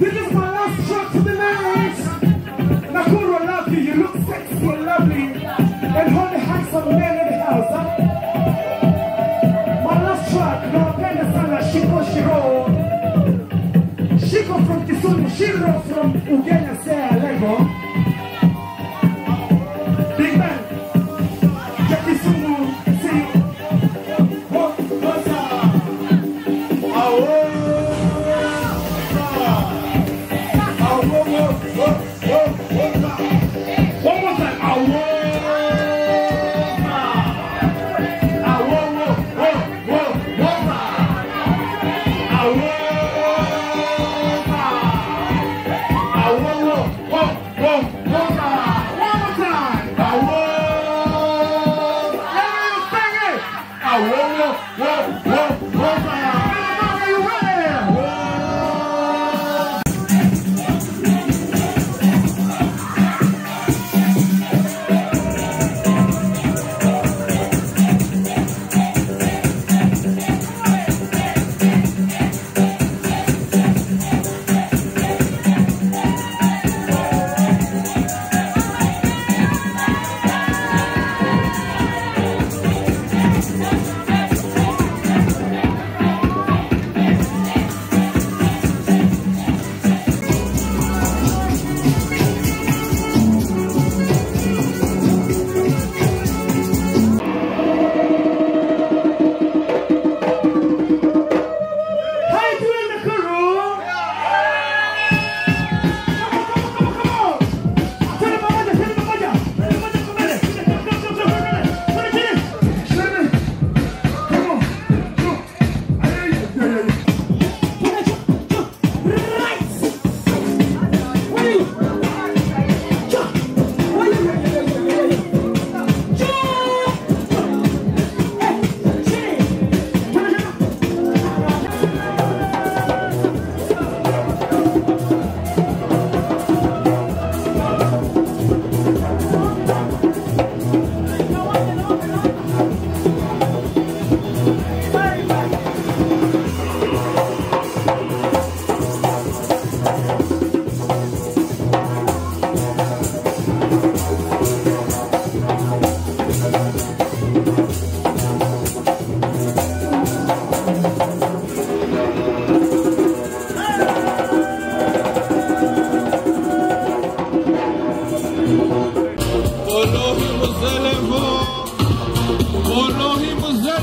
This is my last track for the night. Nakuru love you. You look sexy and lovely. And all the handsome man in the house. My last track. Nawapenda sana Shiko She comes from Kisumu. Shiro from How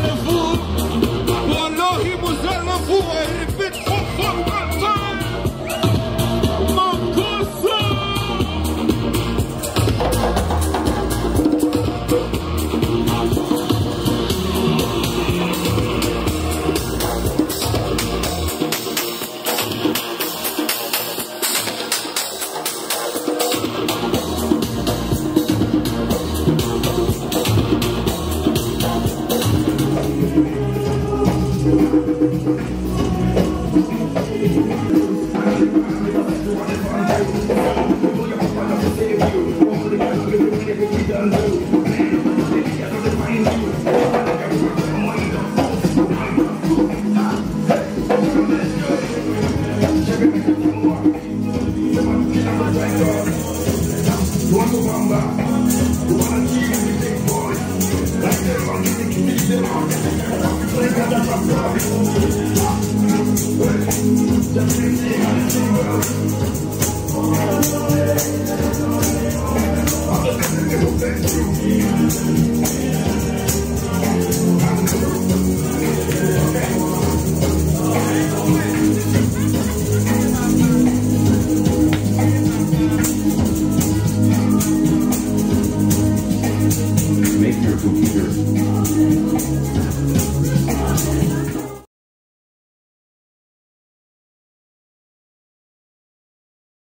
beautiful. Make your computer